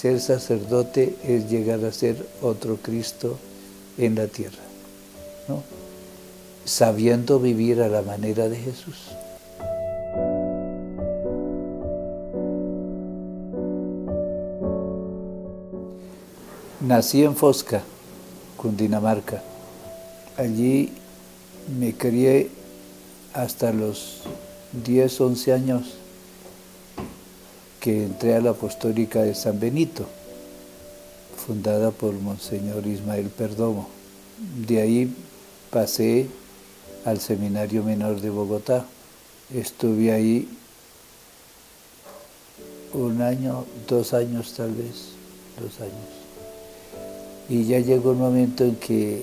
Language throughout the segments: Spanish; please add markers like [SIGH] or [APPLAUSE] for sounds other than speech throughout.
Ser sacerdote es llegar a ser otro Cristo en la tierra, ¿no? sabiendo vivir a la manera de Jesús. Nací en Fosca, Cundinamarca. Allí me crié hasta los 10, 11 años entré a la apostólica de San Benito, fundada por Monseñor Ismael Perdomo. De ahí pasé al Seminario Menor de Bogotá. Estuve ahí un año, dos años tal vez, dos años. Y ya llegó un momento en que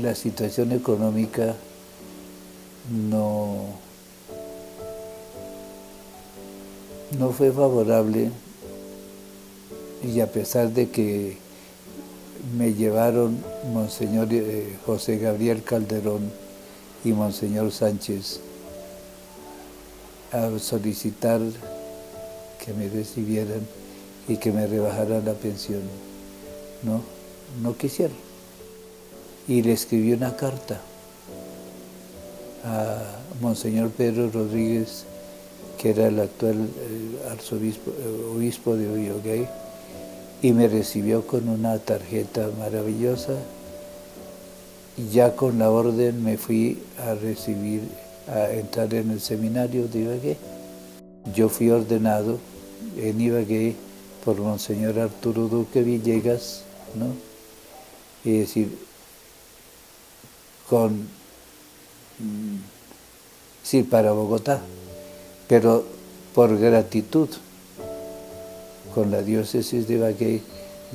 la situación económica no, no fue favorable y a pesar de que me llevaron Monseñor eh, José Gabriel Calderón y Monseñor Sánchez a solicitar que me recibieran y que me rebajaran la pensión. No, no quisieron. Y le escribí una carta a Monseñor Pedro Rodríguez, era el actual eh, arzobispo, eh, obispo de Oyoguay, y me recibió con una tarjeta maravillosa. Y ya con la orden me fui a recibir, a entrar en el seminario de Ibagué. Yo fui ordenado en Ibagué por Monseñor Arturo Duque Villegas, ¿no? Es decir, con, mm, sí, para Bogotá, pero por gratitud con la diócesis de Ibagué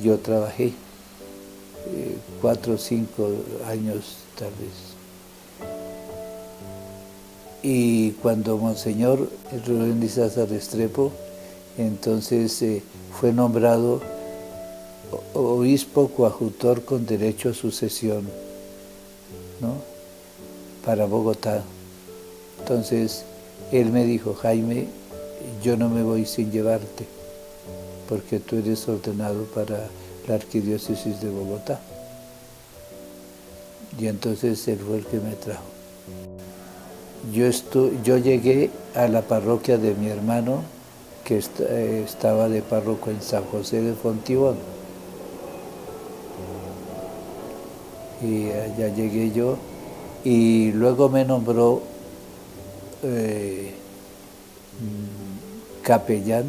yo trabajé eh, cuatro o cinco años tal vez. Y cuando Monseñor Rubén Lizázar Restrepo, entonces eh, fue nombrado obispo coadjutor con derecho a sucesión ¿no? para Bogotá. Entonces él me dijo, Jaime, yo no me voy sin llevarte, porque tú eres ordenado para la arquidiócesis de Bogotá. Y entonces él fue el que me trajo. Yo, llegué a la parroquia de mi hermano, que eh, estaba de párroco en San José de Fontibón. Y allá llegué yo y luego me nombró eh, capellán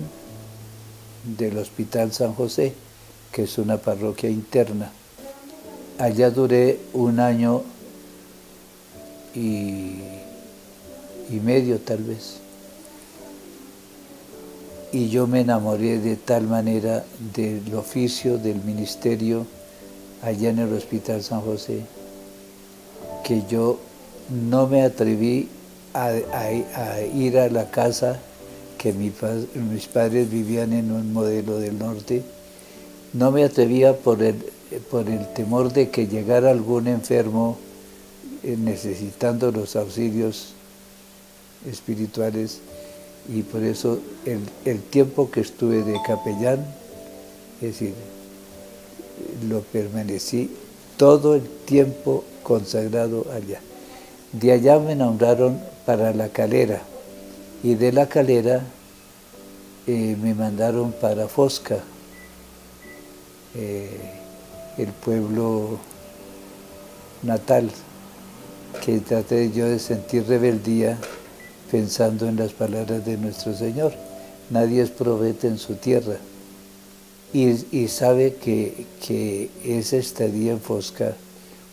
del Hospital San José, que es una parroquia interna. Allá duré un año y y medio tal vez. Y yo me enamoré de tal manera del oficio, del ministerio allá en el Hospital San José, que yo no me atreví a, ir a la casa que mis padres vivían en un modelo del norte. No me atrevía por el, por el temor de que llegara algún enfermo eh, necesitando los auxilios espirituales y por eso el, tiempo que estuve de capellán, es decir, lo permanecí todo el tiempo consagrado allá. De allá me nombraron para la calera y de la calera eh, me mandaron para Fosca, eh, el pueblo natal, que traté yo de sentir rebeldía pensando en las palabras de nuestro Señor. Nadie es profeta en su tierra. Y, sabe que, que esa estadía en Fosca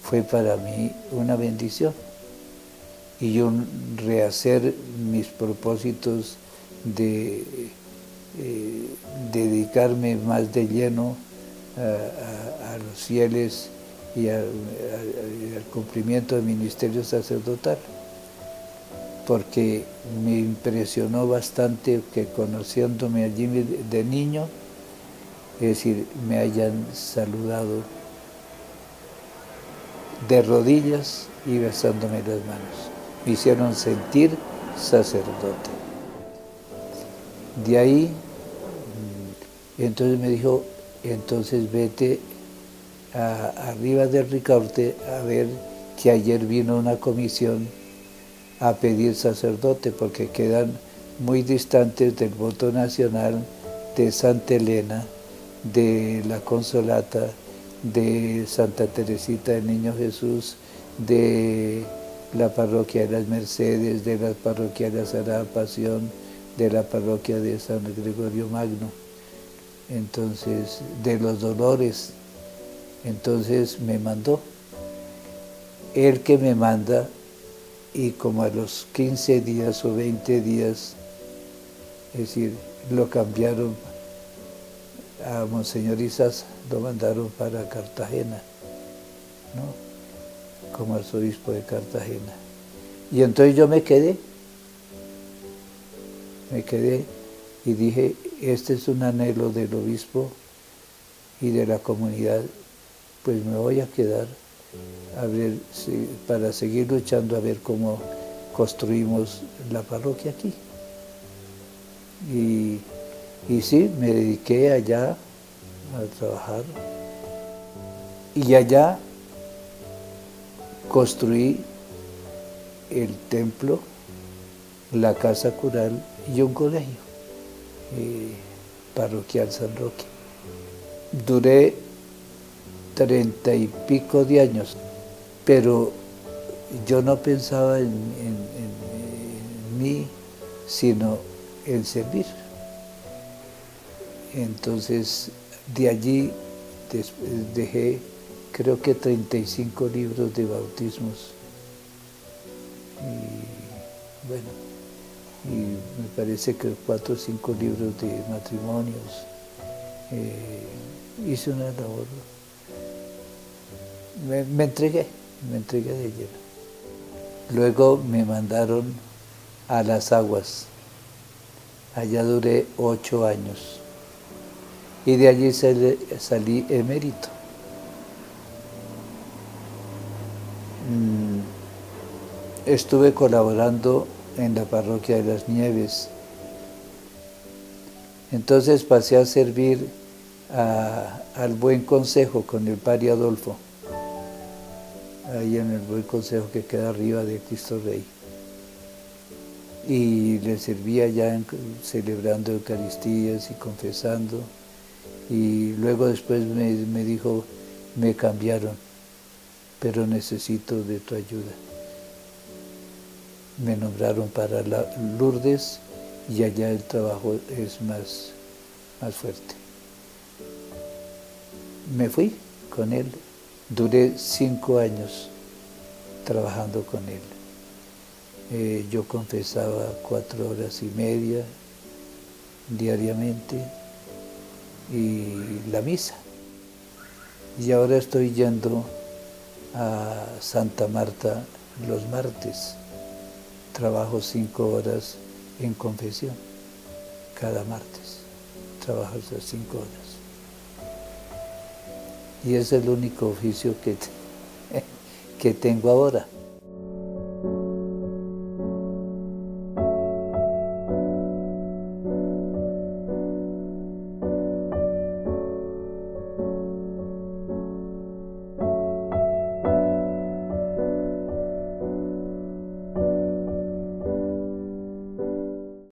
fue para mí una bendición. Y yo rehacer mis propósitos de eh, dedicarme más de lleno a, los fieles y al cumplimiento del ministerio sacerdotal porque me impresionó bastante que conociéndome allí de niño, es decir, me hayan saludado de rodillas y besándome las manos. Me hicieron sentir sacerdote. De ahí, entonces me dijo, entonces vete arriba del Ricaurte a ver que ayer vino una comisión a pedir sacerdote porque quedan muy distantes del voto nacional de Santa Elena, de la Consolata, de Santa Teresita del Niño Jesús, de la parroquia de las Mercedes, de la parroquia de la Sagrada Pasión, de la parroquia de San Gregorio Magno, entonces de los dolores, entonces me mandó. El que me manda y como a los 15 días o 20 días, es decir, lo cambiaron a Monseñor Isas, lo mandaron para Cartagena, ¿no? Como arzobispo de Cartagena. Y entonces yo me quedé, me quedé y dije, este es un anhelo del obispo y de la comunidad, pues me voy a quedar a ver para seguir luchando a ver cómo construimos la parroquia aquí. Y, y sí, me dediqué allá a trabajar y allá construí el templo, la casa cural y un colegio eh, parroquial San Roque. Duré treinta y pico de años, pero yo no pensaba en, mí, sino en servir. Entonces, de allí dejé, creo que 35 libros de bautismos. Y bueno, y me parece que cuatro o cinco libros de matrimonios. Eh, hice una labor me, entregué, me entregué de lleno. Luego me mandaron a las aguas. Allá duré ocho años. Y de allí salí emérito. Estuve colaborando en la parroquia de las Nieves. Entonces pasé a servir al buen consejo con el padre Adolfo ahí en el buen consejo que queda arriba de Cristo Rey. Y le servía ya celebrando Eucaristías y confesando. Y luego después me, me dijo, me cambiaron, pero necesito de tu ayuda. Me nombraron para la Lourdes y allá el trabajo es más, más fuerte. Me fui con él Duré cinco años trabajando con él. Eh, yo confesaba cuatro horas y media diariamente y la misa. Y ahora estoy yendo a Santa Marta los martes. Trabajo cinco horas en confesión cada martes. Trabajo esas cinco horas y es el único oficio que, [LAUGHS] que tengo ahora.